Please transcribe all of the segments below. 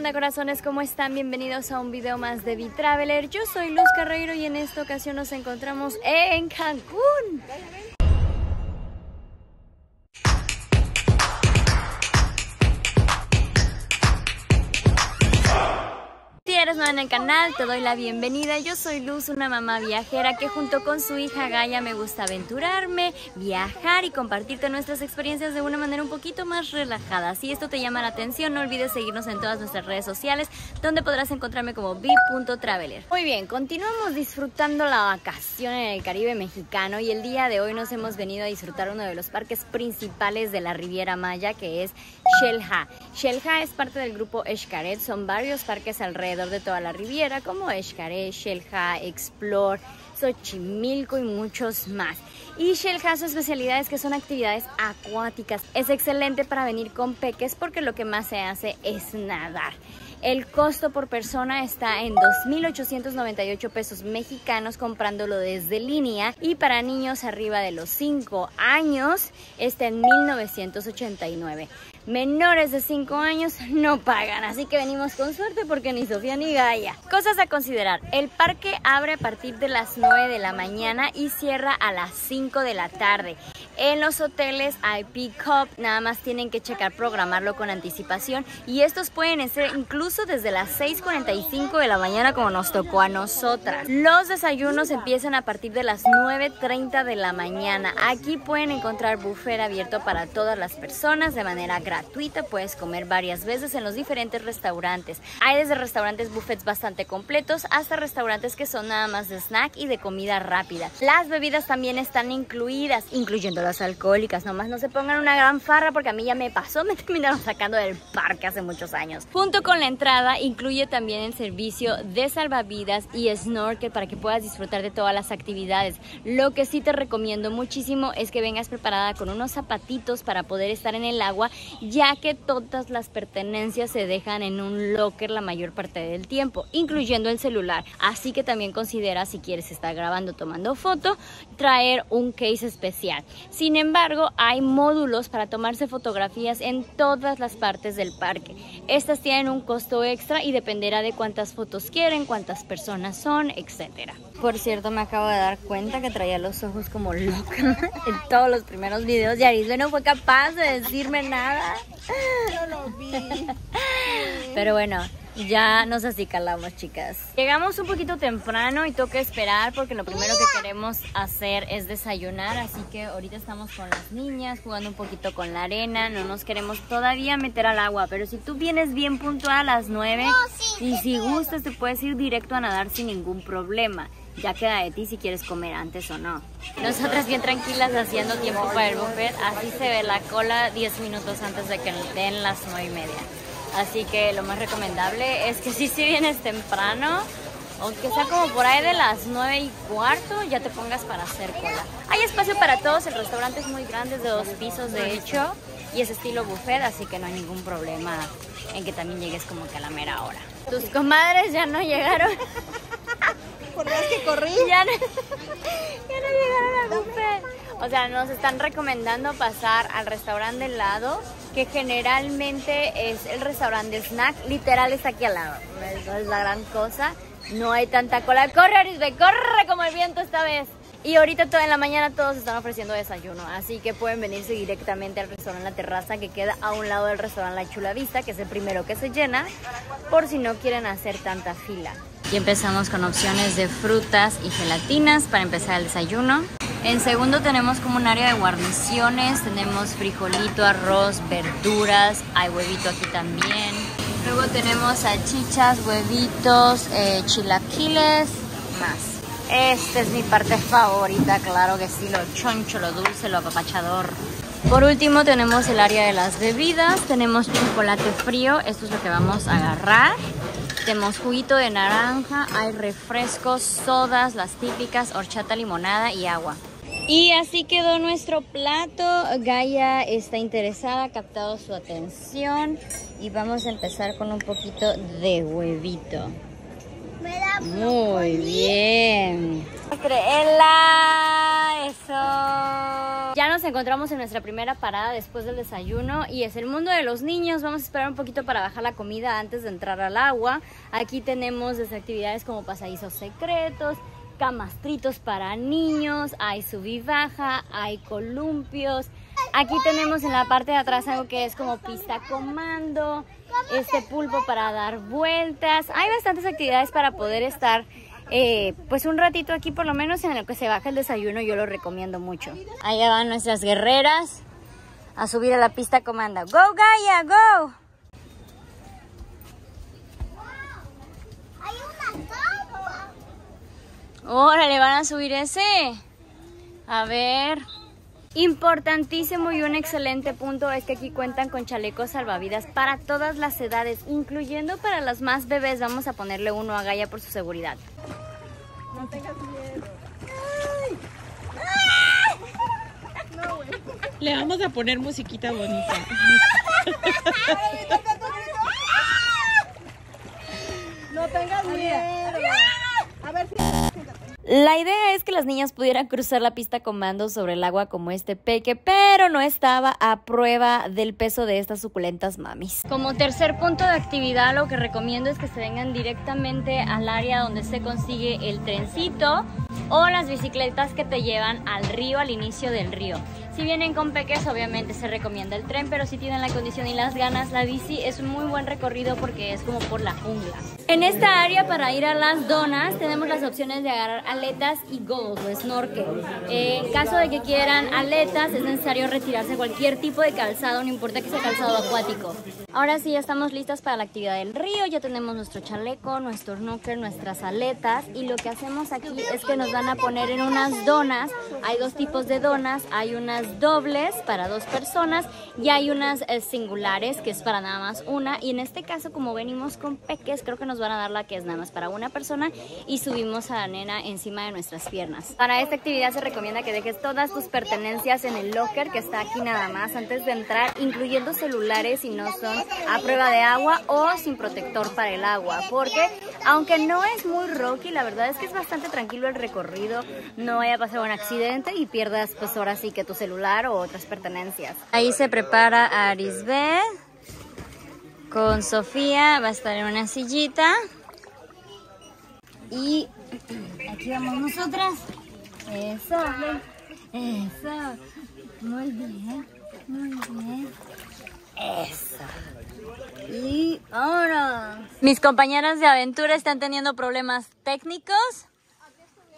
onda corazones? ¿Cómo están? Bienvenidos a un video más de V-Traveler. Yo soy Luz Carreiro y en esta ocasión nos encontramos en Cancún. Nueva en el canal, te doy la bienvenida. Yo soy Luz, una mamá viajera que junto con su hija Gaia me gusta aventurarme, viajar y compartirte nuestras experiencias de una manera un poquito más relajada. Si esto te llama la atención, no olvides seguirnos en todas nuestras redes sociales, donde podrás encontrarme como v.traveler. Muy bien, continuamos disfrutando la vacación en el Caribe mexicano y el día de hoy nos hemos venido a disfrutar uno de los parques principales de la Riviera Maya, que es Xel-Ha. Xel-Ha es parte del grupo Xcaret, son varios parques alrededor de toda la Riviera, como Xcaret, Xel-Ha, Explore, Xochimilco y muchos más. Y Xel-Ha su especialidad es que son actividades acuáticas. Es excelente para venir con peques porque lo que más se hace es nadar. El costo por persona está en 2.898 pesos mexicanos comprándolo desde línea y para niños arriba de los 5 años está en 1.989. Menores de 5 años no pagan, así que venimos con suerte porque ni Sofía ni Gaia. Cosas a considerar, el parque abre a partir de las 9 de la mañana y cierra a las 5 de la tarde. En los hoteles hay pick-up, nada más tienen que checar programarlo con anticipación y estos pueden ser incluso desde las 6.45 de la mañana como nos tocó a nosotras. Los desayunos empiezan a partir de las 9.30 de la mañana. Aquí pueden encontrar buffet abierto para todas las personas de manera gratuita, puedes comer varias veces en los diferentes restaurantes. Hay desde restaurantes buffets bastante completos hasta restaurantes que son nada más de snack y de comida rápida. Las bebidas también están incluidas, incluyendo las alcohólicas. Nomás no se pongan una gran farra porque a mí ya me pasó, me terminaron sacando del parque hace muchos años. Junto con la entrada incluye también el servicio de salvavidas y snorkel para que puedas disfrutar de todas las actividades. Lo que sí te recomiendo muchísimo es que vengas preparada con unos zapatitos para poder estar en el agua ya que todas las pertenencias se dejan en un locker la mayor parte del tiempo, incluyendo el celular. Así que también considera si quieres estar grabando, tomando foto, traer un case especial. Sin embargo, hay módulos para tomarse fotografías en todas las partes del parque. Estas tienen un costo extra y dependerá de cuántas fotos quieren, cuántas personas son, etcétera. Por cierto, me acabo de dar cuenta que traía los ojos como loca en todos los primeros videos y Arisbe no fue capaz de decirme nada. Yo lo vi. Pero bueno, ya nos acicalamos, chicas. Llegamos un poquito temprano y toca esperar porque lo primero que queremos hacer es desayunar. Así que ahorita estamos con las niñas, jugando un poquito con la arena. No nos queremos todavía meter al agua. Pero si tú vienes bien puntual a las 9 y si gustas te puedes ir directo a nadar sin ningún problema. Ya queda de ti si quieres comer antes o no. Nosotras bien tranquilas haciendo tiempo para el buffet. Así se ve la cola 10 minutos antes de que den las 9 y media. Así que lo más recomendable es que si si vienes temprano, aunque sea como por ahí de las 9 y cuarto, ya te pongas para hacer cola. Hay espacio para todos, el restaurante es muy grande, es de dos pisos de hecho, y es estilo buffet, así que no hay ningún problema en que también llegues como que a la mera hora. Tus comadres ya no llegaron. Que corrí. Ya no, llegaron al buffet. O sea, nos están recomendando pasar al restaurante del lado, que generalmente es el restaurante de snack. Literal está aquí al lado. Es la gran cosa. No hay tanta cola. Corre, Arisbe, corre como el viento esta vez. Y ahorita toda en la mañana todos están ofreciendo desayuno, así que pueden venirse directamente al restaurante La Terraza que queda a un lado del restaurante La Chula Vista, que es el primero que se llena, por si no quieren hacer tanta fila. Y empezamos con opciones de frutas y gelatinas para empezar el desayuno. En segundo tenemos como un área de guarniciones, tenemos frijolito, arroz, verduras, hay huevito aquí también. Luego tenemos salchichas, huevitos, eh, chilaquiles, más. Esta es mi parte favorita, claro que sí, lo choncho, lo dulce, lo apapachador. Por último tenemos el área de las bebidas, tenemos chocolate frío, esto es lo que vamos a agarrar. Tenemos juguito de naranja, hay refrescos, sodas, las típicas, horchata, limonada y agua. Y así quedó nuestro plato. Gaia está interesada, ha captado su atención. Y vamos a empezar con un poquito de huevito. Me da Muy bien. Creela. Ya nos encontramos en nuestra primera parada después del desayuno y es el mundo de los niños. Vamos a esperar un poquito para bajar la comida antes de entrar al agua. Aquí tenemos desde actividades como pasadizos secretos, camastritos para niños, hay sub y baja, hay columpios. Aquí tenemos en la parte de atrás algo que es como pista comando, este pulpo para dar vueltas. Hay bastantes actividades para poder estar eh, pues un ratito aquí por lo menos en lo que se baja el desayuno yo lo recomiendo mucho. Allá van nuestras guerreras a subir a la pista comando. ¡Go Gaia, go! Hay una tapa. Órale, van a subir ese. A ver. Importantísimo y un excelente punto es que aquí cuentan con chalecos salvavidas para todas las edades, incluyendo para las más bebés. Vamos a ponerle uno a Gaia por su seguridad. No tengas miedo. Le vamos a poner musiquita bonita. No tengas miedo. A ver, siéntate. La idea es que las niñas pudieran cruzar la pista comando sobre el agua como este peque, pero no estaba a prueba del peso de estas suculentas mamis. Como tercer punto de actividad, lo que recomiendo es que se vengan directamente al área donde se consigue el trencito o las bicicletas que te llevan al río, al inicio del río. Si vienen con peques, obviamente se recomienda el tren, pero si tienen la condición y las ganas, la bici es un muy buen recorrido porque es como por la jungla. En esta área para ir a las donas tenemos las opciones de agarrar aletas y goggles o snorkel. Eh, en caso de que quieran aletas, es necesario retirarse cualquier tipo de calzado, no importa que sea calzado acuático. Ahora sí, ya estamos listas para la actividad del río, ya tenemos nuestro chaleco, nuestro snorkel, nuestras aletas y lo que hacemos aquí es que nos van a poner en unas donas. Hay dos tipos de donas, hay unas dobles para dos personas y hay unas eh, singulares que es para nada más una y en este caso como venimos con peques creo que nos van a dar la que es nada más para una persona y subimos a la nena encima de nuestras piernas. Para esta actividad se recomienda que dejes todas tus pertenencias en el locker que está aquí nada más antes de entrar incluyendo celulares si no son a prueba de agua o sin protector para el agua porque aunque no es muy rocky la verdad es que es bastante tranquilo el recorrido no vaya a pasar un accidente y pierdas pues ahora sí que tu celular o otras pertenencias. Ahí se prepara Arisbeth con Sofía, va a estar en una sillita. Y aquí vamos nosotras. Eso, eso. Muy bien, muy bien. Eso. Y ahora. Mis compañeras de aventura están teniendo problemas técnicos.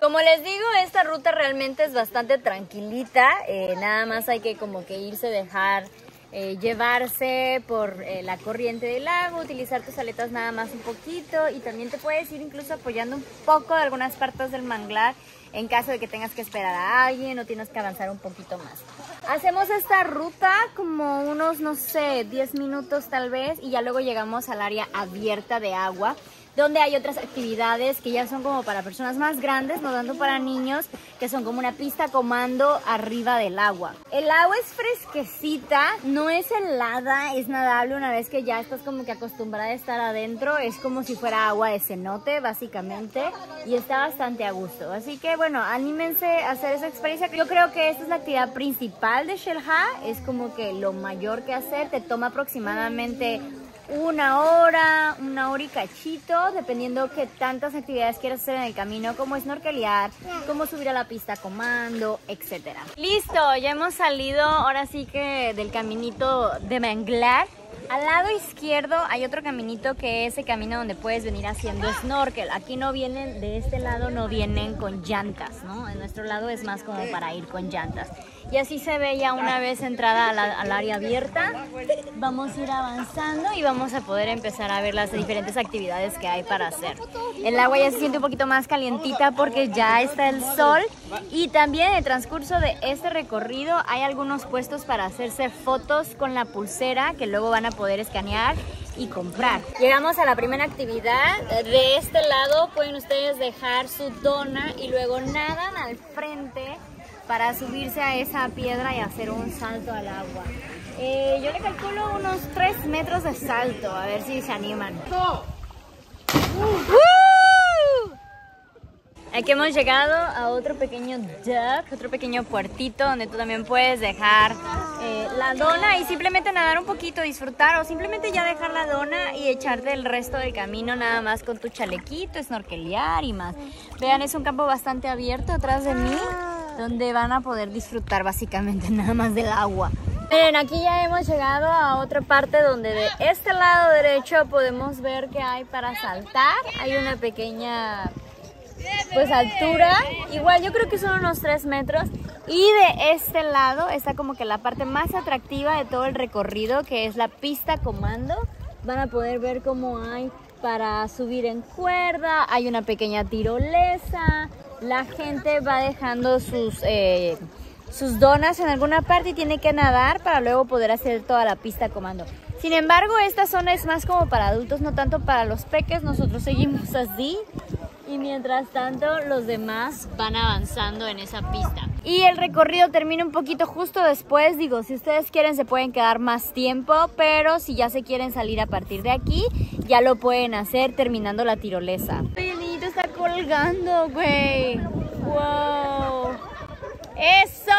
Como les digo, esta ruta realmente es bastante tranquilita, eh, nada más hay que como que irse, dejar eh, llevarse por eh, la corriente del lago, utilizar tus aletas nada más un poquito y también te puedes ir incluso apoyando un poco de algunas partes del manglar en caso de que tengas que esperar a alguien o tienes que avanzar un poquito más. Hacemos esta ruta como unos, no sé, 10 minutos tal vez y ya luego llegamos al área abierta de agua donde hay otras actividades que ya son como para personas más grandes, no tanto para niños, que son como una pista comando arriba del agua. El agua es fresquecita, no es helada, es nadable una vez que ya estás como que acostumbrada a estar adentro, es como si fuera agua de cenote básicamente y está bastante a gusto. Así que bueno, anímense a hacer esa experiencia. Yo creo que esta es la actividad principal de Shelha, es como que lo mayor que hacer, te toma aproximadamente una hora, una hora y cachito, dependiendo qué tantas actividades quieras hacer en el camino, como snorkelear, como subir a la pista comando, etcétera. Listo, ya hemos salido ahora sí que del caminito de manglar. Al lado izquierdo hay otro caminito que es el camino donde puedes venir haciendo snorkel. Aquí no vienen, de este lado no vienen con llantas, ¿no? En nuestro lado es más como para ir con llantas. Y así se ve ya una vez entrada al área abierta. Vamos a ir avanzando y vamos a poder empezar a ver las diferentes actividades que hay para hacer. El agua ya se siente un poquito más calientita porque ya está el sol. Y también en el transcurso de este recorrido hay algunos puestos para hacerse fotos con la pulsera que luego van a poder escanear y comprar. Llegamos a la primera actividad. De este lado pueden ustedes dejar su dona y luego nadan al frente para subirse a esa piedra y hacer un salto al agua. Eh, yo le calculo unos 3 metros de salto, a ver si se animan. Aquí hemos llegado a otro pequeño dock, otro pequeño puertito donde tú también puedes dejar eh, la dona y simplemente nadar un poquito, disfrutar o simplemente ya dejar la dona y echarte el resto del camino nada más con tu chalequito, snorkelear y más. Vean, es un campo bastante abierto atrás de mí donde van a poder disfrutar básicamente nada más del agua. Miren, aquí ya hemos llegado a otra parte donde de este lado derecho podemos ver que hay para saltar. Hay una pequeña pues altura, igual yo creo que son unos 3 metros. Y de este lado está como que la parte más atractiva de todo el recorrido, que es la pista comando. Van a poder ver cómo hay para subir en cuerda, hay una pequeña tirolesa, la gente va dejando sus, eh, sus donas en alguna parte y tiene que nadar para luego poder hacer toda la pista comando. Sin embargo, esta zona es más como para adultos, no tanto para los peques. Nosotros seguimos así y mientras tanto los demás van avanzando en esa pista. Y el recorrido termina un poquito justo después, digo, si ustedes quieren se pueden quedar más tiempo, pero si ya se quieren salir a partir de aquí, ya lo pueden hacer terminando la tirolesa. Está colgando, güey. ¡Wow! ¡Eso!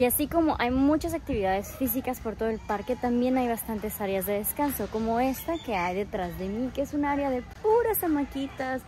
Y así como hay muchas actividades físicas por todo el parque, también hay bastantes áreas de descanso, como esta que hay detrás de mí, que es un área de puras hamaquitas,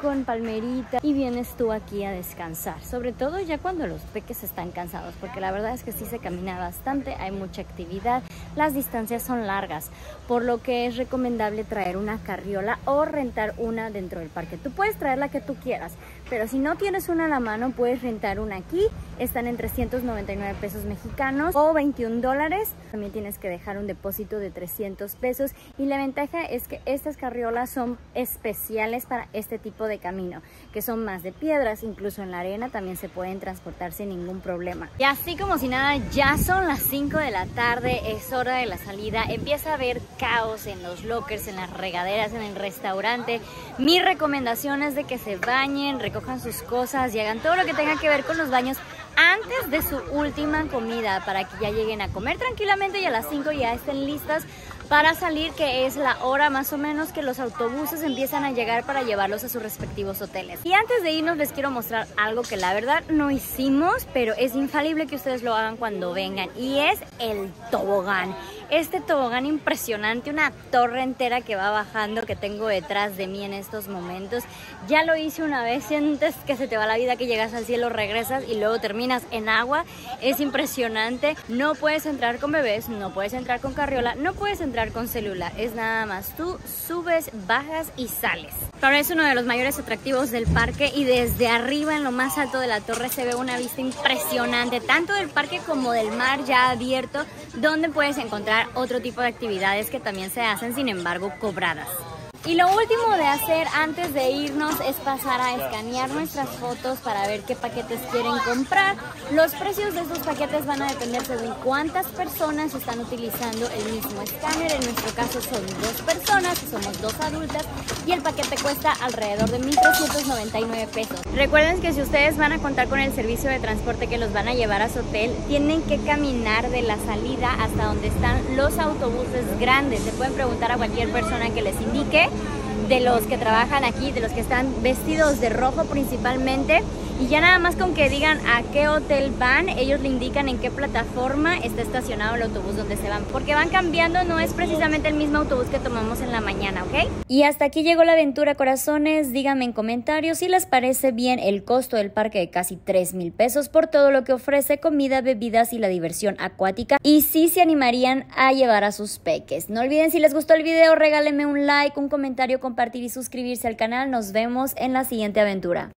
con palmerita y vienes tú aquí a descansar, sobre todo ya cuando los peques están cansados, porque la verdad es que sí se camina bastante, hay mucha actividad, las distancias son largas, por lo que es recomendable traer una carriola o rentar una dentro del parque. Tú puedes traer la que tú quieras, pero si no tienes una a la mano, puedes rentar una aquí, están en 399 pesos mexicanos o 21 dólares, también tienes que dejar un depósito de 300 pesos. Y la ventaja es que estas carriolas son especiales para este tipo de camino, que son más de piedras, incluso en la arena también se pueden transportar sin ningún problema. Y así como si nada, ya son las 5 de la tarde, es hora de la salida, empieza a haber caos en los lockers, en las regaderas, en el restaurante. Mi recomendación es de que se bañen, recojan sus cosas y hagan todo lo que tenga que ver con los baños antes de su última comida para que ya lleguen a comer tranquilamente y a las 5 ya estén listas para salir, que es la hora más o menos que los autobuses empiezan a llegar para llevarlos a sus respectivos hoteles. Y antes de irnos les quiero mostrar algo que la verdad no hicimos, pero es infalible que ustedes lo hagan cuando vengan y es el tobogán. Este tobogán impresionante, una torre entera que va bajando que tengo detrás de mí en estos momentos. Ya lo hice una vez, sientes que se te va la vida, que llegas al cielo, regresas y luego terminas en agua. Es impresionante. No puedes entrar con bebés, no puedes entrar con carriola, no puedes entrar con celular. Es nada más tú subes, bajas y sales. Ahora es uno de los mayores atractivos del parque y desde arriba en lo más alto de la torre se ve una vista impresionante, tanto del parque como del mar ya abierto, donde puedes encontrar otro tipo de actividades que también se hacen, sin embargo, cobradas. Y lo último de hacer antes de irnos es pasar a escanear nuestras fotos para ver qué paquetes quieren comprar. Los precios de estos paquetes van a depender según cuántas personas están utilizando el mismo escáner. En nuestro caso son dos personas, somos dos adultas y el paquete cuesta alrededor de 1.399 pesos. Recuerden que si ustedes van a contar con el servicio de transporte que los van a llevar a su hotel, tienen que caminar de la salida hasta donde están los autobuses grandes. Se pueden preguntar a cualquier persona que les indique de los que trabajan aquí, de los que están vestidos de rojo principalmente. Y ya nada más con que digan a qué hotel van, ellos le indican en qué plataforma está estacionado el autobús donde se van. Porque van cambiando, no es precisamente el mismo autobús que tomamos en la mañana, ¿ok? Y hasta aquí llegó la aventura, corazones. Díganme en comentarios si les parece bien el costo del parque de casi 3 mil pesos por todo lo que ofrece, comida, bebidas y la diversión acuática. Y si se animarían a llevar a sus peques. No olviden si les gustó el video, regálenme un like, un comentario, compartir y suscribirse al canal. Nos vemos en la siguiente aventura.